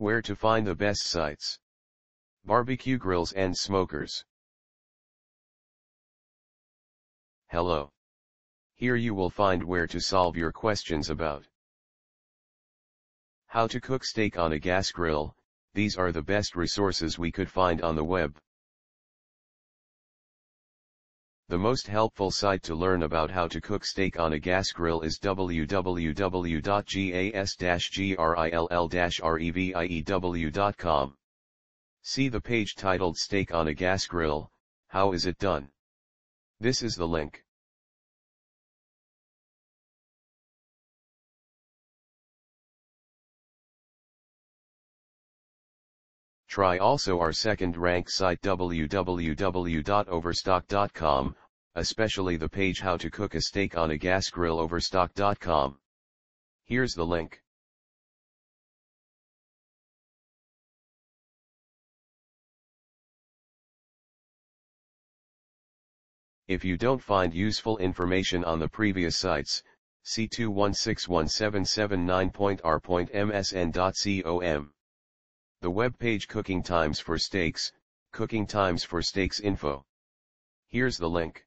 Where to find the best sites. Barbecue grills and smokers. Hello. Here you will find where to solve your questions about how to cook steak on a gas grill, these are the best resources we could find on the web. The most helpful site to learn about how to cook steak on a gas grill is www.gas-grill-review.com. See the page titled Steak on a Gas Grill, How is it done? This is the link. Try also our second rank site www.overstock.com, especially the page how to cook a steak on a gas grill overstock.com. Here's the link. If you don't find useful information on the previous sites, see 2161779.r.msn.com. The web page Cooking Times for Steaks, Cooking Times for Steaks info. Here's the link.